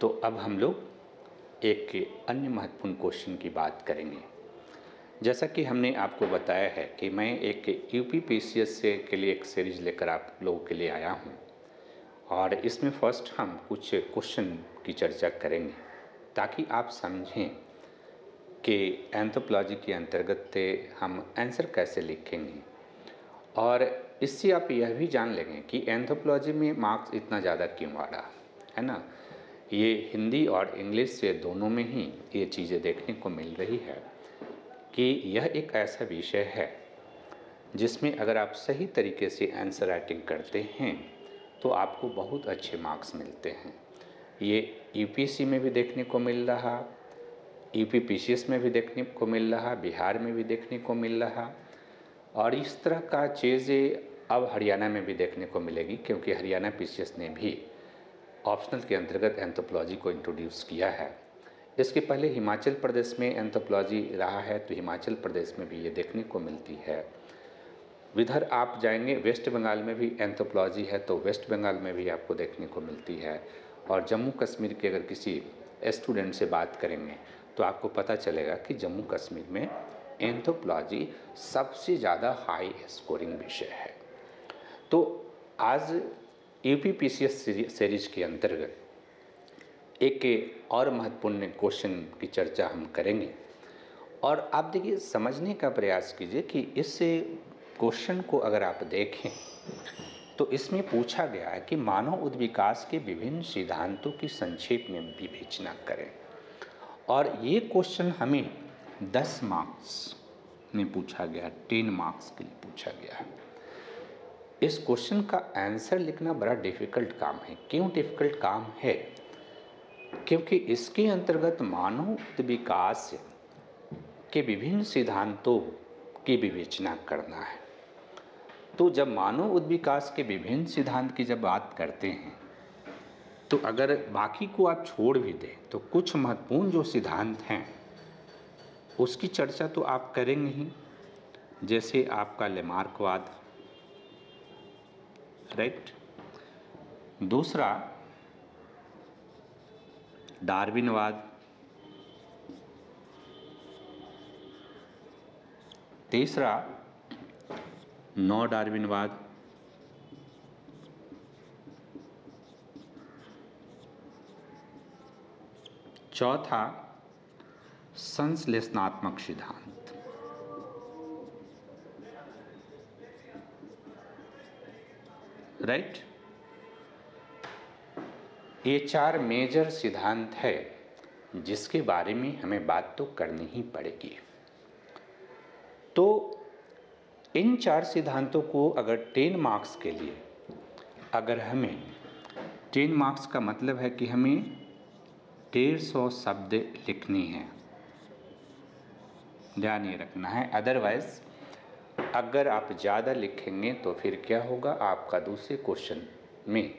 तो अब हम लोग एक अन्य महत्वपूर्ण क्वेश्चन की बात करेंगे। जैसा कि हमने आपको बताया है कि मैं एक U P P C S से के लिए एक सीरीज़ लेकर आप लोगों के लिए आया हूँ और इसमें फ़र्स्ट हम कुछ क्वेश्चन की चर्चा करेंगे ताकि आप समझें कि एंथोपोलॉजी के अंतर्गत हम आंसर कैसे लिखेंगे। और इससे आप यह भी जान लेंगे कि एंथोपोलॉजी में मार्क्स इतना ज़्यादा क्यों आ रहा, है ना? ये हिंदी और इंग्लिश से दोनों में ही ये चीज़ें देखने को मिल रही है कि यह एक ऐसा विषय है जिसमें अगर आप सही तरीके से आंसर राइटिंग करते हैं तो आपको बहुत अच्छे मार्क्स मिलते हैं। ये यूपीएससी में भी देखने को मिल रहा यूपी पीसीएस में भी देखने को मिल रहा, बिहार में भी देखने को मिल रहा और इस तरह का चीज़ें अब हरियाणा में भी देखने को मिलेगी, क्योंकि हरियाणा पीसीएस ने भी ऑप्शनल के अंतर्गत एंथोपोलॉजी को इंट्रोड्यूस किया है। इसके पहले हिमाचल प्रदेश में एंथोपोलॉजी रहा है तो हिमाचल प्रदेश में भी ये देखने को मिलती है। विधर आप जाएँगे, वेस्ट बंगाल में भी एंथोपोलॉजी है तो वेस्ट बंगाल में भी आपको देखने को मिलती है। और जम्मू कश्मीर के अगर किसी स्टूडेंट से बात करेंगे तो आपको पता चलेगा कि जम्मू कश्मीर में एंथोपोलॉजी सबसे ज़्यादा हाई स्कोरिंग विषय है। तो आज यू पी पी सीरीज़ के अंतर्गत एक और महत्वपूर्ण क्वेश्चन की चर्चा हम करेंगे। और आप देखिए, समझने का प्रयास कीजिए कि इस क्वेश्चन को अगर आप देखें तो इसमें पूछा गया है कि मानव उद्विकास के विभिन्न सिद्धांतों की संक्षेप में विवेचना करें। और ये क्वेश्चन हमें 10 मार्क्स में पूछा गया टेन मार्क्स के लिए पूछा गया है। इस क्वेश्चन का आंसर लिखना बड़ा डिफ़िकल्ट काम है। क्यों डिफ़िकल्ट काम है? क्योंकि इसके अंतर्गत मानव विकास के विभिन्न सिद्धांतों की विवेचना करना है। तो जब मानव उद्विकास के विभिन्न सिद्धांत की जब बात करते हैं तो अगर बाकी को आप छोड़ भी दें तो कुछ महत्वपूर्ण जो सिद्धांत हैं, उसकी चर्चा तो आप करेंगे ही। जैसे आपका लेमार्कवाद राइट? दूसरा डार्विनवाद। तीसरा नौ डार्विनवाद चौथा संश्लेषणात्मक सिद्धांत। राइट? ये चार मेजर सिद्धांत है, जिसके बारे में हमें बात तो करनी ही पड़ेगी। तो इन चार सिद्धांतों को अगर टेन मार्क्स के लिए, अगर हमें, टेन मार्क्स का मतलब है कि हमें डेढ़ सौ शब्द लिखनी है। ध्यान ये रखना है अदरवाइज़ अगर आप ज़्यादा लिखेंगे तो फिर क्या होगा? आपका दूसरे क्वेश्चन में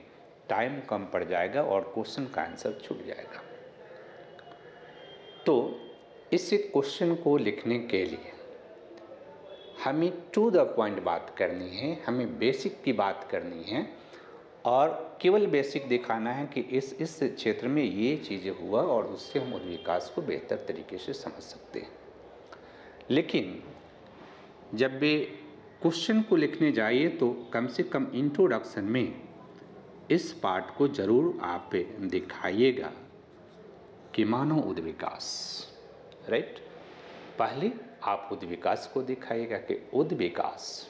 टाइम कम पड़ जाएगा और क्वेश्चन का आंसर छूट जाएगा। तो इस क्वेश्चन को लिखने के लिए हमें टू द पॉइंट बात करनी है, हमें बेसिक की बात करनी है और केवल बेसिक दिखाना है कि इस इस क्षेत्र में ये चीज़ें हुआ और उससे हम उन विकास को बेहतर तरीके से समझ सकते हैं। लेकिन जब भी क्वेश्चन को लिखने जाइए तो कम से कम इंट्रोडक्शन में इस पार्ट को ज़रूर आप दिखाइएगा कि मानव उद्विकास राइट पहले आप उद्विकास को दिखाइएगा कि उद्विकास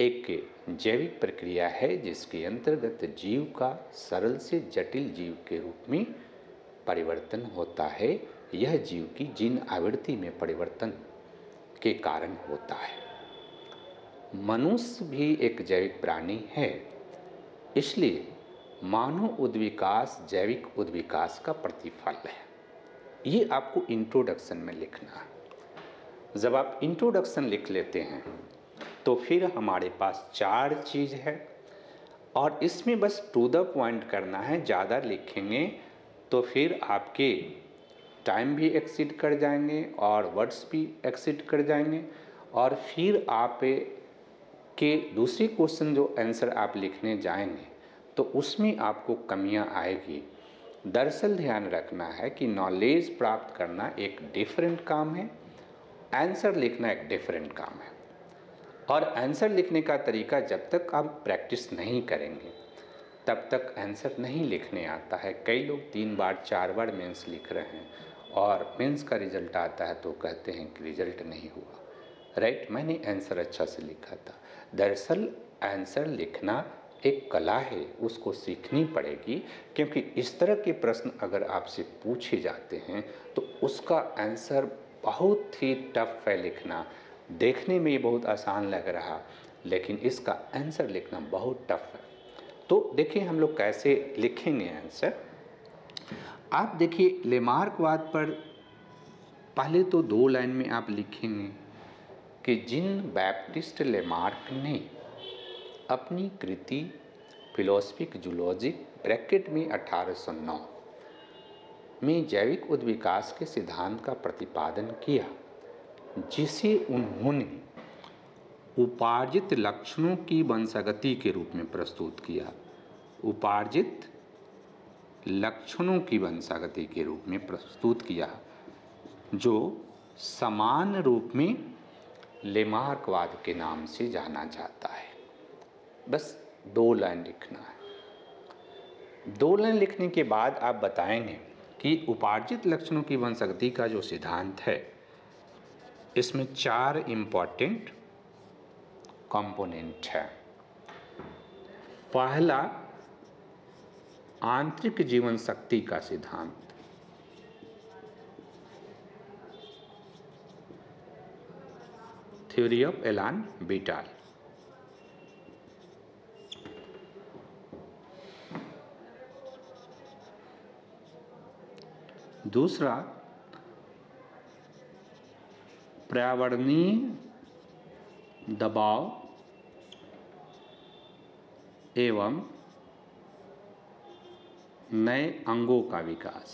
एक जैविक प्रक्रिया है जिसके अंतर्गत जीव का सरल से जटिल जीव के रूप में परिवर्तन होता है। यह जीव की जीन आवृत्ति में परिवर्तन के कारण होता है। मनुष्य भी एक जैविक प्राणी है, इसलिए मानव उद्विकास, जैविक उद्विकास का प्रतिफल है। ये आपको इंट्रोडक्शन में लिखना है। जब आप इंट्रोडक्शन लिख लेते हैं तो फिर हमारे पास चार चीज़ है और इसमें बस टू द पॉइंट करना है, ज़्यादा लिखेंगे तो फिर आपके टाइम भी एक्सीड कर जाएँगे और वर्ड्स भी एक्सीड कर जाएँगे। और फिर आप के दूसरी क्वेश्चन जो आंसर आप लिखने जाएँगे तो उसमें आपको कमियाँ आएगी। दरअसल ध्यान रखना है कि नॉलेज प्राप्त करना एक डिफरेंट काम है आंसर लिखना एक डिफरेंट काम है। और आंसर लिखने का तरीका जब तक आप प्रैक्टिस नहीं करेंगे तब तक आंसर नहीं लिखने आता है। कई लोग तीन बार, चार बार मेंस लिख रहे हैं और मेंस का रिज़ल्ट आता है तो कहते हैं कि रिज़ल्ट नहीं हुआ। राइट मैंने आंसर अच्छा से लिखा था। दरअसल आंसर लिखना एक कला है, उसको सीखनी पड़ेगी, क्योंकि इस तरह के प्रश्न अगर आपसे पूछे जाते हैं तो उसका आंसर बहुत ही टफ है लिखना। देखने में ये बहुत आसान लग रहा, लेकिन इसका आंसर लिखना बहुत टफ है। तो देखिए हम लोग कैसे लिखेंगे आंसर आप देखिए, लेमार्कवाद पर पहले तो दो लाइन में आप लिखेंगे कि जिन बैप्टिस्ट लेमार्क ने अपनी कृति फिलोसफिक जूलॉजिक ब्रैकेट में 1809 में जैविक उद्विकास के सिद्धांत का प्रतिपादन किया, जिसे उन्होंने उपार्जित लक्षणों की वंशगति के रूप में प्रस्तुत किया। उपार्जित लक्षणों की वंशागति के रूप में प्रस्तुत किया, जो समान रूप में लेमार्कवाद के नाम से जाना जाता है। बस दो लाइन लिखना है। दो लाइन लिखने के बाद आप बताएँगे कि उपार्जित लक्षणों की वंशगति का जो सिद्धांत है, इसमें चार इंपॉर्टेंट कंपोनेंट है। पहला आंतरिक जीवन शक्ति का सिद्धांत। थ्योरी ऑफ़ एलान बीटाल दूसरा पर्यावरणीय दबाव एवं नए अंगों का विकास।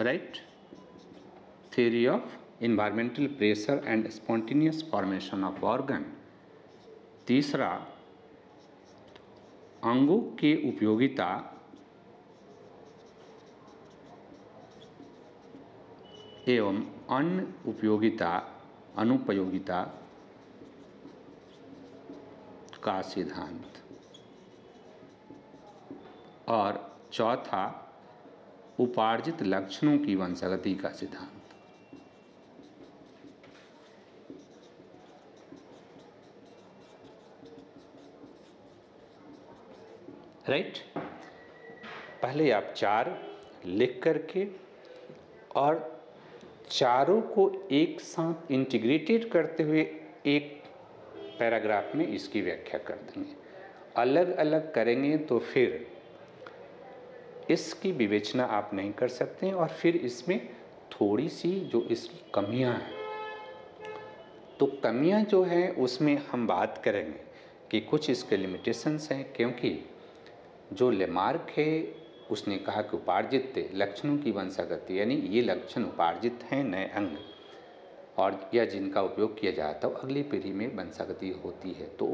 Right theory of environmental pressure and spontaneous formation of organ तीसरा, अंगों के उपयोगिता। एवं अन्य उपयोगिता, अनुपयोगिता का सिद्धांत। और चौथा, उपार्जित लक्षणों की वंशगति का सिद्धांत राइट right? पहले आप चार लिख करके और चारों को एक साथ इंटीग्रेटेड करते हुए एक पैराग्राफ में इसकी व्याख्या कर देंगे अलग अलग करेंगे तो फिर इसकी विवेचना आप नहीं कर सकते और फिर इसमें थोड़ी सी जो इसकी कमियाँ हैं तो कमियाँ जो हैं उसमें हम बात करेंगे कि कुछ इसके लिमिटेशंस हैं, क्योंकि जो लेमार्क है, उसने कहा कि उपार्जित लक्षणों की वंशागति, यानी ये लक्षण उपार्जित हैं नए अंग, और या जिनका उपयोग किया जाता है अगली पीढ़ी में वंशागति होती है। तो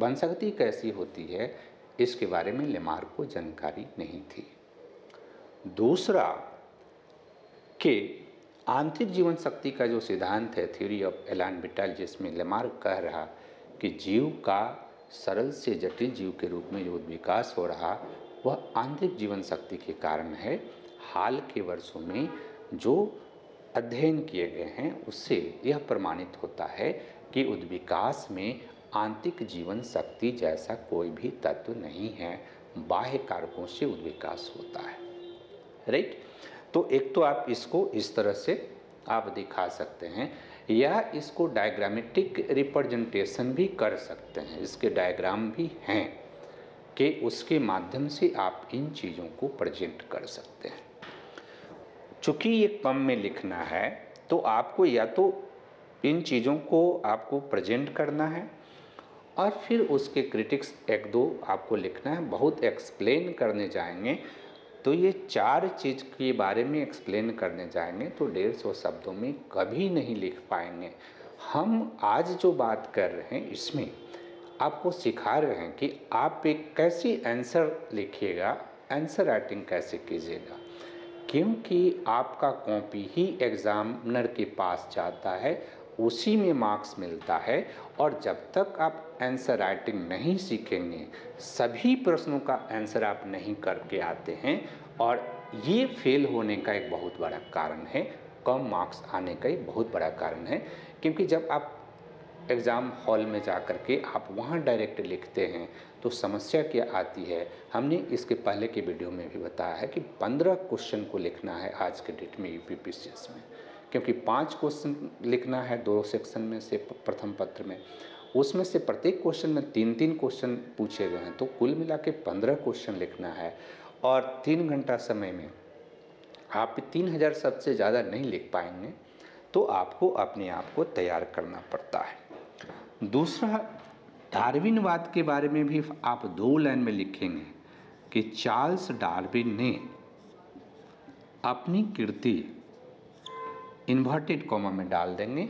वंशागति कैसी होती है, इसके बारे में लेमार्क को जानकारी नहीं थी। दूसरा कि आंतरिक जीवन शक्ति का जो सिद्धांत है थ्योरी ऑफ़ एलान बिटाल जिसमें लेमार्क कह रहा कि जीव का सरल से जटिल जीव के रूप में जो विकास हो रहा, वह आंतरिक जीवन शक्ति के कारण है। हाल के वर्षों में जो अध्ययन किए गए हैं, उससे यह प्रमाणित होता है कि उद्विकास में आंतरिक जीवन शक्ति जैसा कोई भी तत्व नहीं है। बाह्य कारकों से उद्विकास होता है। राइट? तो एक तो आप इसको इस तरह से आप दिखा सकते हैं, या इसको डायग्रामेटिक रिप्रेजेंटेशन भी कर सकते हैं। इसके डायग्राम भी हैं कि उसके माध्यम से आप इन चीज़ों को प्रजेंट कर सकते हैं। चूँकि ये कम में लिखना है तो आपको या तो इन चीज़ों को आपको प्रजेंट करना है, और फिर उसके क्रिटिक्स एक दो आपको लिखना है, बहुत एक्सप्लेन करने जाएँगे तो ये चार चीज़ के बारे में एक्सप्लेन करने जाएँगे तो डेढ़ सौ शब्दों में कभी नहीं लिख पाएँगे। हम आज जो बात कर रहे हैं, इसमें आपको सिखा रहे हैं कि आप एक कैसी आंसर लिखिएगा आंसर राइटिंग कैसे कीजिएगा। क्योंकि आपका कॉपी ही एग्ज़ामिनर के पास जाता है, उसी में मार्क्स मिलता है, और जब तक आप आंसर राइटिंग नहीं सीखेंगे, सभी प्रश्नों का आंसर आप नहीं करके आते हैं और ये फेल होने का एक बहुत बड़ा कारण है, कम मार्क्स आने का एक बहुत बड़ा कारण है, क्योंकि जब आप एग्ज़ाम हॉल में जा कर के आप वहाँ डायरेक्ट लिखते हैं तो समस्या क्या आती है? हमने इसके पहले के वीडियो में भी बताया है कि पंद्रह क्वेश्चन को लिखना है आज के डेट में यू पी में, क्योंकि पाँच क्वेश्चन लिखना है दो सेक्शन में से प्रथम पत्र में उसमें से प्रत्येक क्वेश्चन में तीन तीन क्वेश्चन पूछे गए हैं। तो कुल मिला के पंद्रह क्वेश्चन लिखना है और तीन घंटा समय में आप तीन हज़ार सबसे ज़्यादा नहीं लिख पाएँगे तो आपको अपने आप को तैयार करना पड़ता है। दूसरा डार्विनवाद के बारे में भी आप दो लाइन में लिखेंगे कि चार्ल्स डार्विन ने अपनी कीर्ति इन्वर्टेड कॉमा में डाल देंगे।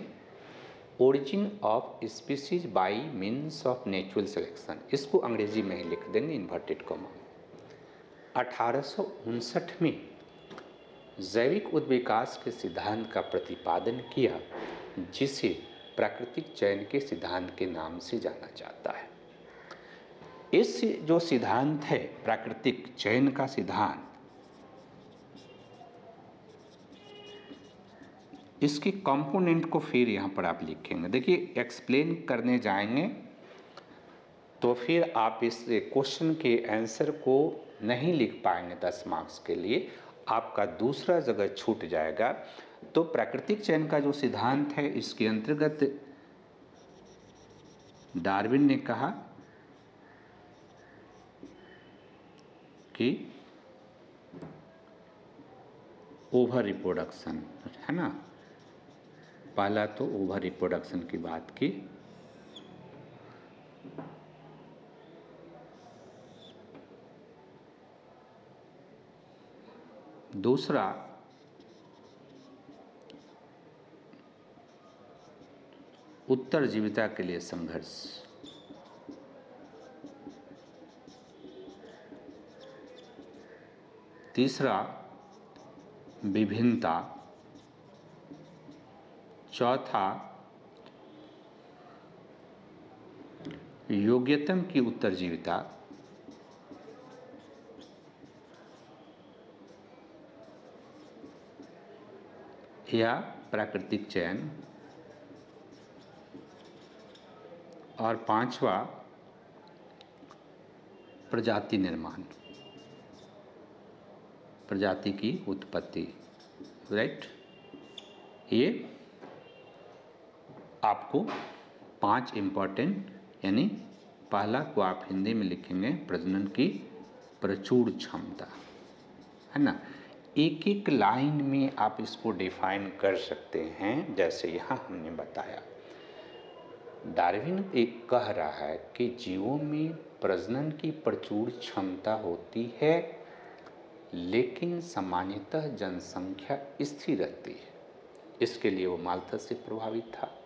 Origin of species by means of natural selection इसको अंग्रेज़ी में ही लिख देंगे इन्वर्टेड कॉमा अठारह में जैविक उद्विकास के सिद्धांत का प्रतिपादन किया, जिसे प्राकृतिक चयन के सिद्धांत के नाम से जाना जाता है। इस जो सिद्धांत है, प्राकृतिक चयन का सिद्धांत इसके कंपोनेंट को फिर यहाँ पर आप लिखेंगे। देखिए एक्सप्लेन करने जाएँगे तो फिर आप इस क्वेश्चन के आंसर को नहीं लिख पाएँगे दस मार्क्स के लिए। आपका दूसरा जगह छूट जाएगा। तो प्राकृतिक चयन का जो सिद्धांत है, इसके अंतर्गत डार्विन ने कहा कि ओवर रिप्रोडक्शन है ना? पहला तो ओवर रिप्रोडक्शन की बात की। दूसरा उत्तर जीविता के लिए संघर्ष। तीसरा, विभिन्नता। चौथा, योग्यतम की उत्तरजीविता। या प्राकृतिक चयन। और पांचवा, प्रजाति निर्माण। प्रजाति की उत्पत्ति, राइट? ये आपको पाँच इंपॉर्टेंट यानी पहला को आप हिंदी में लिखेंगे प्रजनन की प्रचुर क्षमता, है ना? एक एक लाइन में आप इसको डिफाइन कर सकते हैं, जैसे यहाँ हमने बताया। डार्विन एक कह रहा है कि जीवों में प्रजनन की प्रचुर क्षमता होती है, लेकिन सामान्यतः जनसंख्या स्थिर रहती है। इसके लिए वो मालथा से प्रभावित था।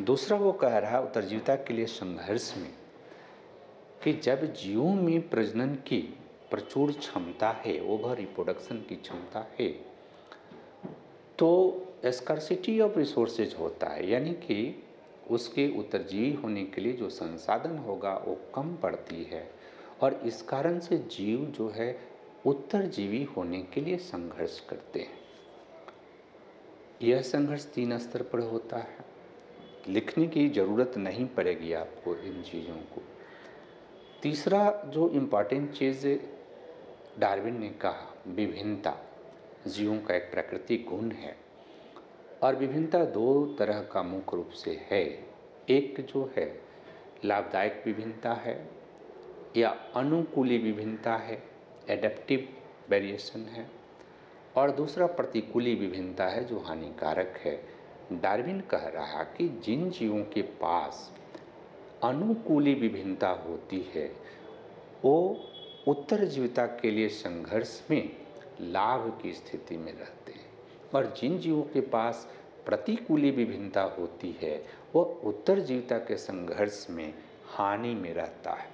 दूसरा वो कह रहा है उत्तरजीविता के लिए संघर्ष में कि जब जीवों में प्रजनन की प्रचुर क्षमता है, ओवर रिप्रोडक्शन की क्षमता है तो स्कर्सिटी ऑफ़ रिसोर्सेज होता है। यानी कि उसके उत्तरजीवी होने के लिए जो संसाधन होगा, वो कम पड़ती है। और इस कारण से जीव जो है, उत्तरजीवी होने के लिए संघर्ष करते हैं। यह संघर्ष तीन स्तर पर होता है। लिखने की ज़रूरत नहीं पड़ेगी आपको इन चीज़ों को। तीसरा जो इंपॉर्टेंट चीज़ डार्विन ने कहा, विभिन्नता। जीवों का एक प्राकृतिक गुण है और विभिन्नता दो तरह का मुख्य रूप से है। एक जो है, लाभदायक विभिन्नता है या अनुकूली विभिन्नता है एडेप्टिव वेरिएशन है और दूसरा प्रतिकूली विभिन्नता है जो हानिकारक है। डार्विन कह रहा कि जिन जीवों के पास अनुकूली विभिन्नता होती है, वो उत्तर जीविता के लिए संघर्ष में लाभ की स्थिति में रहते हैं। और जिन जीवों के पास प्रतिकूली विभिन्नता होती है वह उत्तर जीवता के संघर्ष में हानि में रहता है।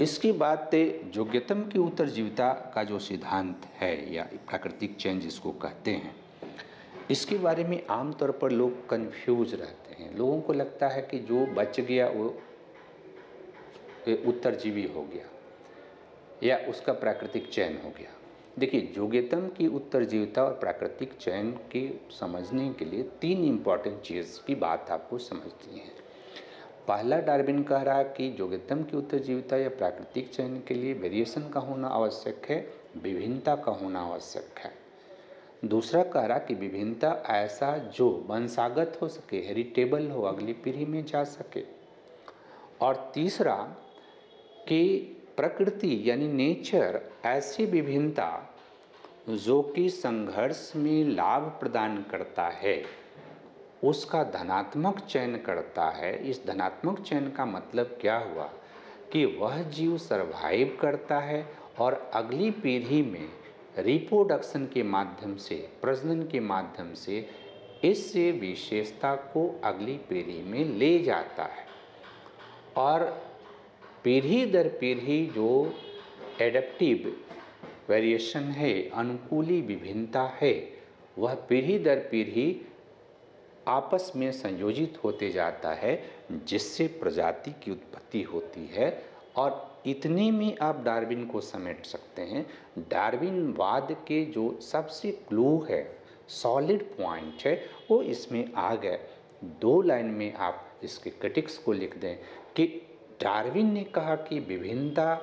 इसकी बात योग्यतम की उत्तर जीवता का जो सिद्धांत है या प्राकृतिक चेंज इसको कहते हैं इसके बारे में आमतौर पर लोग कंफ्यूज रहते हैं। लोगों को लगता है कि जो बच गया, वो उत्तरजीवी हो गया या उसका प्राकृतिक चयन हो गया। देखिए जोग्यतम की उत्तरजीविता और प्राकृतिक चयन के समझने के लिए तीन इंपॉर्टेंट चीज़ की बात आपको समझनी है। पहला, डार्विन कह रहा है कि जोग्यतम की उत्तरजीविता या प्राकृतिक चयन के लिए वेरिएशन का होना आवश्यक है, विभिन्नता का होना आवश्यक है। दूसरा कह रहा कि विभिन्नता ऐसा जो वंशागत हो सके हेरिटेबल हो, अगली पीढ़ी में जा सके। और तीसरा कि प्रकृति यानी नेचर ऐसी विभिन्नता जो कि संघर्ष में लाभ प्रदान करता है, उसका धनात्मक चयन करता है। इस धनात्मक चयन का मतलब क्या हुआ? कि वह जीव सर्वाइव करता है और अगली पीढ़ी में रिप्रोडक्शन के माध्यम से, प्रजनन के माध्यम से इस विशेषता को अगली पीढ़ी में ले जाता है। और पीढ़ी दर पीढ़ी जो एडप्टिव वेरिएशन है, अनुकूली विभिन्नता है, वह पीढ़ी दर पीढ़ी आपस में संयोजित होते जाता है, जिससे प्रजाति की उत्पत्ति होती है और इतने में आप डार्विन को समेट सकते हैं। डार्विनवाद के जो सबसे क्लू है, सॉलिड पॉइंट है, वो इसमें आ गए दो लाइन में आप इसके क्रिटिक्स को लिख दें कि डार्विन ने कहा कि विभिन्नता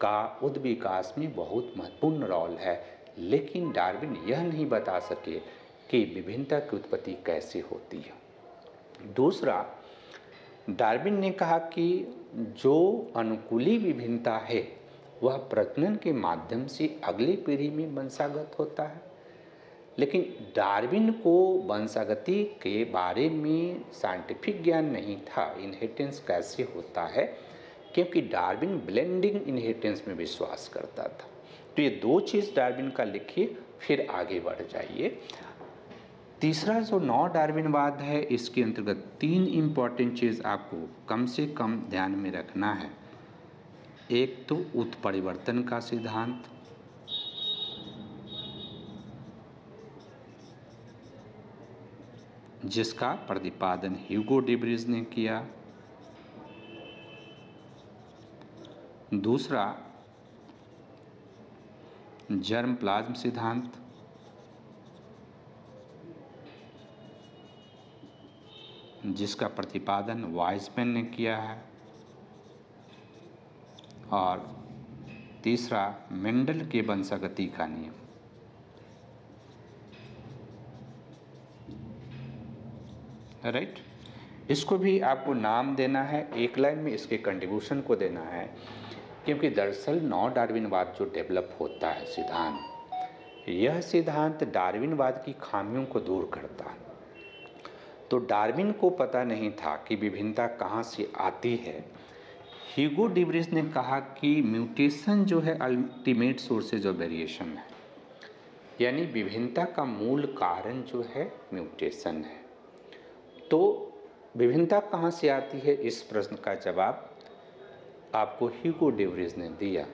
का उद्विकास में बहुत महत्वपूर्ण रोल है, लेकिन डार्विन यह नहीं बता सके कि विभिन्नता की उत्पत्ति कैसे होती है। दूसरा डार्विन ने कहा कि जो अनुकूली विभिन्नता है, वह प्रजनन के माध्यम से अगली पीढ़ी में वंशागत होता है। लेकिन डार्विन को वंशागति के बारे में साइंटिफिक ज्ञान नहीं था, इनहेरिटेंस कैसे होता है, क्योंकि डार्विन ब्लेंडिंग इनहेरिटेंस में विश्वास करता था। तो ये दो चीज़ डार्विन का लिखिए, फिर आगे बढ़ जाइए। तीसरा जो नौ डार्विनवाद है, इसके अंतर्गत तीन इंपॉर्टेंट चीज़ आपको कम से कम ध्यान में रखना है। एक तो उत्परिवर्तन का सिद्धांत। जिसका प्रतिपादन ह्यूगो डिब्रिज ने किया। दूसरा, जर्म प्लाज्म सिद्धांत। जिसका प्रतिपादन वाइसमैन ने किया है। और तीसरा, मेंडल के वंशागति का नियम। राइट इसको भी आपको नाम देना है, एक लाइन में इसके कंट्रीब्यूशन को देना है, क्योंकि दरअसल नौ डार्विनवाद जो डेवलप होता है सिद्धांत, यह सिद्धांत डार्विनवाद की खामियों को दूर करता है। तो डार्विन को पता नहीं था कि विभिन्नता कहाँ से आती है। हीगो डिब्रिस ने कहा कि म्यूटेशन जो है अल्टीमेट सोर्सेज ऑफ़ वेरिएशन है। यानी विभिन्नता का मूल कारण जो है, म्यूटेशन है। तो विभिन्नता कहाँ से आती है, इस प्रश्न का जवाब आपको हीगो डिब्रिस ने दिया।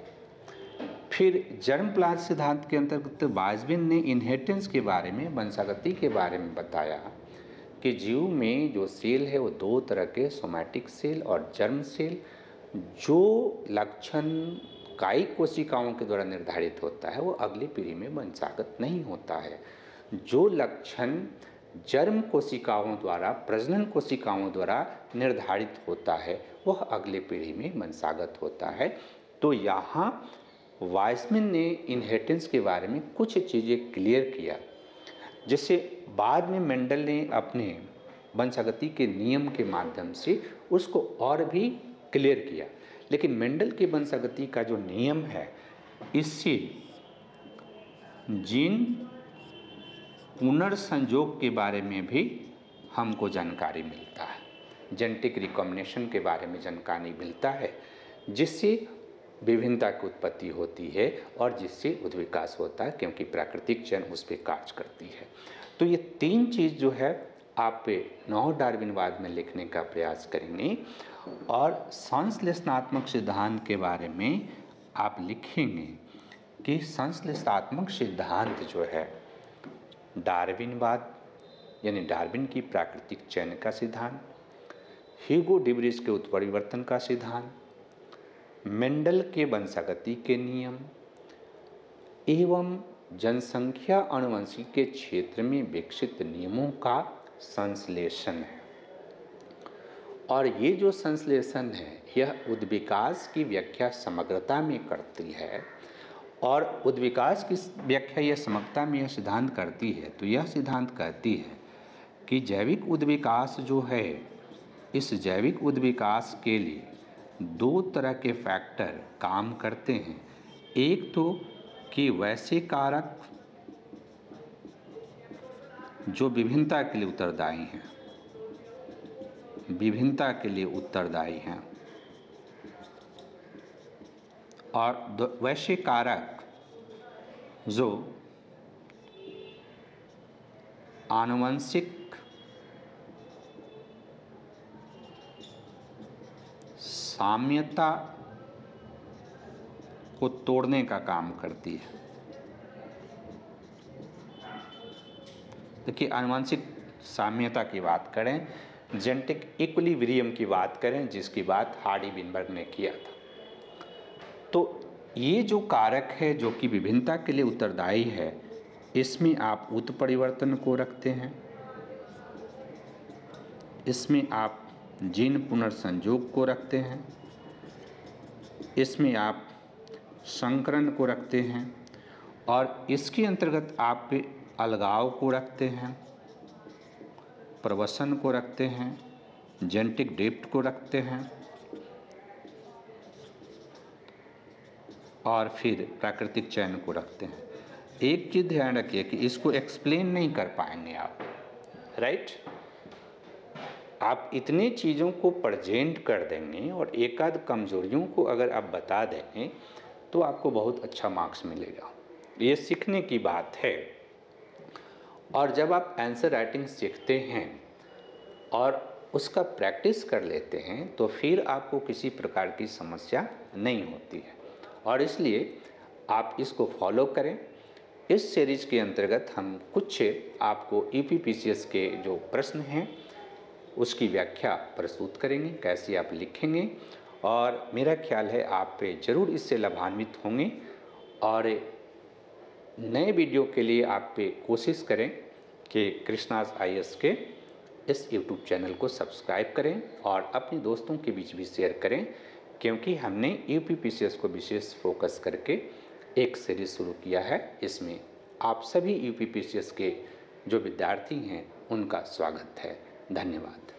फिर जर्म प्लाज सिद्धांत के अंतर्गत बाजबिन ने इनहेरिटेंस के बारे में, वंशागति के बारे में बताया। कि जीव में जो सेल है वो दो तरह के सोमैटिक सेल और जर्म सेल, जो लक्षण कायिक कोशिकाओं के द्वारा निर्धारित होता है, वो अगली पीढ़ी में वंशागत नहीं होता है। जो लक्षण जर्म कोशिकाओं द्वारा, प्रजनन कोशिकाओं द्वारा निर्धारित होता है, वह अगले पीढ़ी में वंशागत होता है। तो यहाँ वाइसमिन ने इनहेरिटेंस के बारे में कुछ चीज़ें क्लियर किया। जिससे बाद में मेंडल ने अपने वंशागति के नियम के माध्यम से उसको और भी क्लियर किया। लेकिन मेंडल के वंशागति का जो नियम है, इससे जीन पुनर्संयोग के बारे में भी हमको जानकारी मिलता है। जेनेटिक रिकॉम्बिनेशन के बारे में जानकारी मिलता है, जिससे विभिन्नता की उत्पत्ति होती है और जिससे उद्विकास होता है, क्योंकि प्राकृतिक चयन उस पर कार्य करती है। तो ये तीन चीज़ जो है, आप नौ डार्विनवाद में लिखने का प्रयास करेंगे और संश्लेषणात्मक सिद्धांत के बारे में आप लिखेंगे कि संश्लेषणात्मक सिद्धांत जो है डार्विनवाद यानी डार्विन की प्राकृतिक चयन का सिद्धांत हीगो डिब्रिज के उत्परिवर्तन का सिद्धांत मेंडल के वंशागति के नियम एवं जनसंख्या अनुवंशिकी के क्षेत्र में विकसित नियमों का संश्लेषण है। और ये जो संश्लेषण है, यह उद्विकास की व्याख्या समग्रता में करती है। और उद्विकास की व्याख्या यह समग्रता में यह सिद्धांत करती है तो यह सिद्धांत कहती है कि जैविक उद्विकास जो है, इस जैविक उद्विकास के लिए दो तरह के फैक्टर काम करते हैं। एक तो कि वैसे कारक जो विभिन्नता के लिए उत्तरदायी हैं, विभिन्नता के लिए उत्तरदायी हैं। और वैसे कारक जो आनुवंशिक साम्यता को तोड़ने का काम करती है। देखिए, आनुवांशिक साम्यता की बात करें, जेनेटिक इक्विलिब्रियम की बात करें, जिसकी बात हार्डी बिनबर्ग ने किया था। तो ये जो कारक है, जो कि विभिन्नता के लिए उत्तरदायी है, इसमें आप उत्परिवर्तन को रखते हैं। इसमें आप जीन पुनर्संयोग को रखते हैं, इसमें आप संकरण को रखते हैं और इसके अंतर्गत आप अलगाव को रखते हैं, प्रवसन को रखते हैं, जेनेटिक डेप्ट को रखते हैं और फिर प्राकृतिक चयन को रखते हैं। एक चीज़ ध्यान रखिए कि इसको एक्सप्लेन नहीं कर पाएँगे आप राइट आप इतनी चीज़ों को प्रजेंट कर देंगे और एक आध कमजोरियों को अगर आप बता देंगे तो आपको बहुत अच्छा मार्क्स मिलेगा। ये सीखने की बात है। और जब आप आंसर राइटिंग सीखते हैं और उसका प्रैक्टिस कर लेते हैं तो फिर आपको किसी प्रकार की समस्या नहीं होती है। और इसलिए आप इसको फॉलो करें। इस सीरीज़ के अंतर्गत हम कुछ आपको ई के जो प्रश्न हैं उसकी व्याख्या प्रस्तुत करेंगे, कैसे आप लिखेंगे। और मेरा ख्याल है आप पे ज़रूर इससे लाभान्वित होंगे। और नए वीडियो के लिए आप पे कोशिश करें कि कृष्णाज आई के इस यूट्यूब चैनल को सब्सक्राइब करें और अपने दोस्तों के बीच भी शेयर करें, क्योंकि हमने यूपीपीसीएस को विशेष फोकस करके एक सीरीज़ शुरू किया है। इसमें आप सभी यूपीपीसीएस के जो विद्यार्थी हैं, उनका स्वागत है। धन्यवाद।